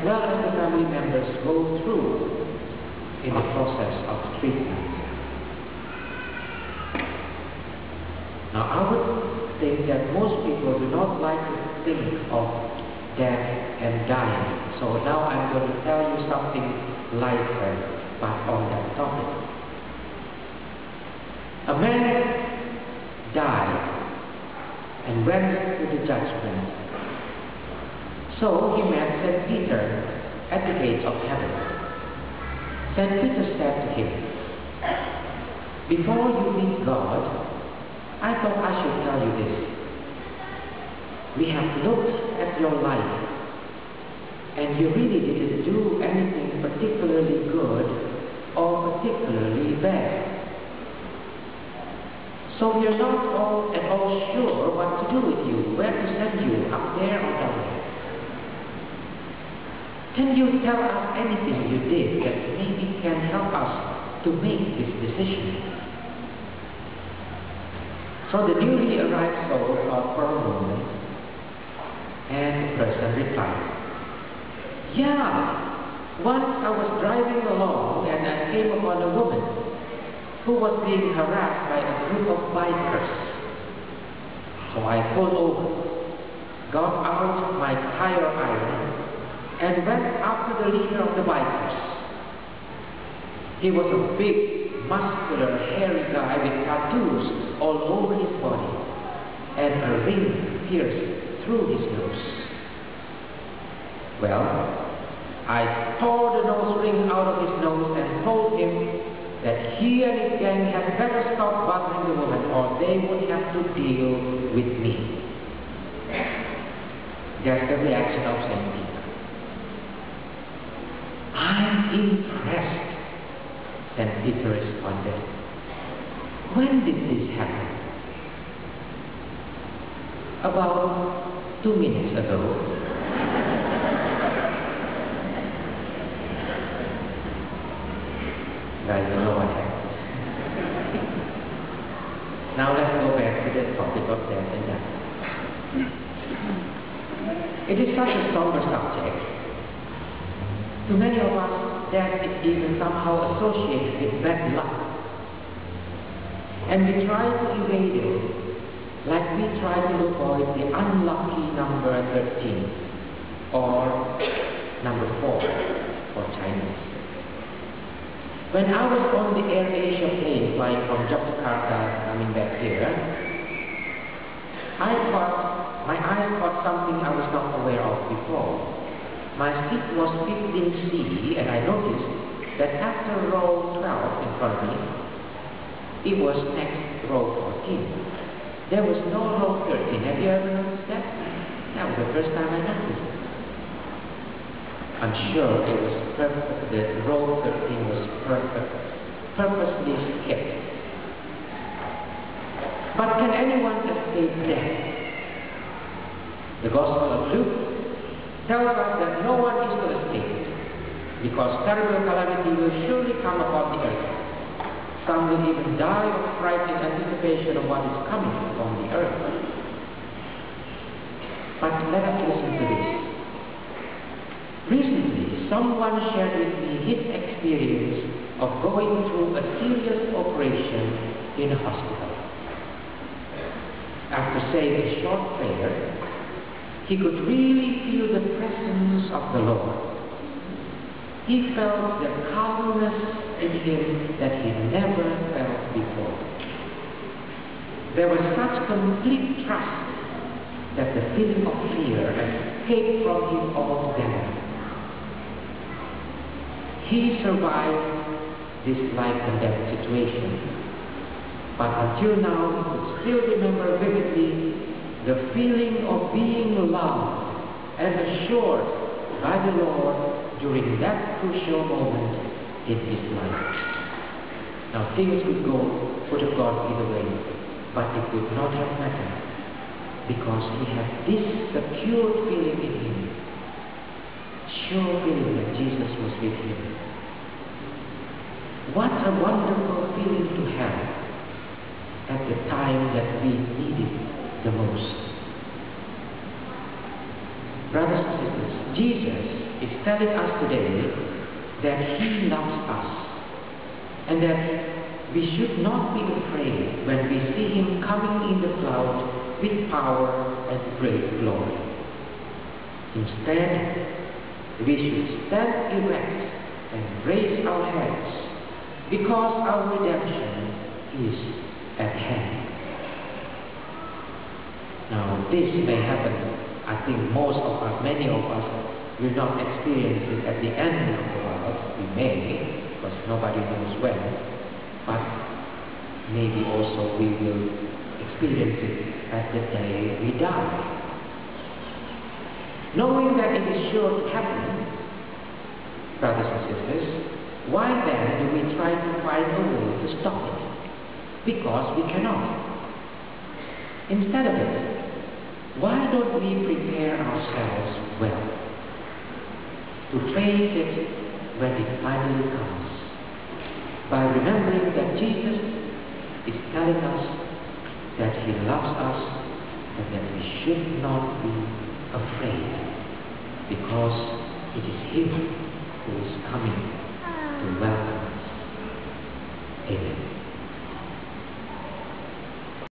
as well as the family members go through in the process of treatment. Now, I would think that most people do not like to think of death and dying. So now I'm going to tell you something lighter, but on that topic. A man died and went to the judgment. So he met St. Peter at the gates of heaven. St. Peter said to him, Before you meet God, I thought I should tell you this. We have looked at your life, and you really didn't do anything particularly good or particularly bad. So we are not all at all sure what to do with you, where to send you, up there or down there. Can you tell us anything you did that maybe can help us to make this decision? So the newly arrived soul thought for a moment, and the person replied, Yeah, once I was driving along and I came upon a woman who was being harassed by a group of bikers. So I pulled over, got out my tire iron, and went after the leader of the bikers. He was a big, muscular, hairy guy with tattoos all over his body and a ring pierced through his nose. Well, I tore the nose ring out of his nose and told him that he and his gang had better stop bothering the woman or they would have to deal with me. That's the reaction of. Peter. I'm impressed, St. Peter responded. When did this happen? About two minutes ago. guys don't know what happened. now let's go back to the topic of death and dying. It is such a somber subject. To many of us, death is even somehow associated with bad luck. And we try to evade it, like we try to avoid the unlucky number 13 or number 4 for Chinese. When I was on the Air Asia plane flying from Jakarta coming back here, I caught, my eyes caught something I was not aware of before. My seat was 15C and I noticed that after row 12 in front of me, it was next row 14. There was no row 13. Have you ever noticed that? That was the first time I noticed I'm sure it was perfect, the row 13 was perfect, purposely skipped. But can anyone escape death? The Gospel of Luke tells us that no one is to escape because terrible calamity will surely come upon the earth. Some will even die of fright in anticipation of what is coming upon the earth. But let us listen to this. Recently, someone shared with me his experience of going through a serious operation in a hospital. After saying a short prayer, he could really feel the presence of the Lord. He felt the calmness in him that he never felt before. There was such complete trust that the feeling of fear escaped from him altogether. He survived this life and death situation. But until now, he could still remember the feeling of being loved and assured by the Lord during that crucial moment in his life. Now things could go, could have gone either way, but it would not have mattered because he had this secure feeling in him sure feeling that Jesus was with him. What a wonderful feeling to have at the time that we need it the most. Brothers and sisters, Jesus is telling us today that He loves us and that we should not be afraid when we see Him coming in the cloud with power and great glory. Instead, we should stand erect and raise our heads because our redemption is at hand. Now, this may happen, I think most of us, many of us, will not experience it at the end of the world. We may, because nobody knows when, but maybe also we will experience it at the day we die. Knowing that it is sure to happen, brothers and sisters, why then do we try to find a way to stop it? Because we cannot. Instead of it, why don't we prepare ourselves well to face it when it finally comes by remembering that Jesus is telling us that He loves us and that we should not be afraid because it is Him who is coming to welcome us. Amen.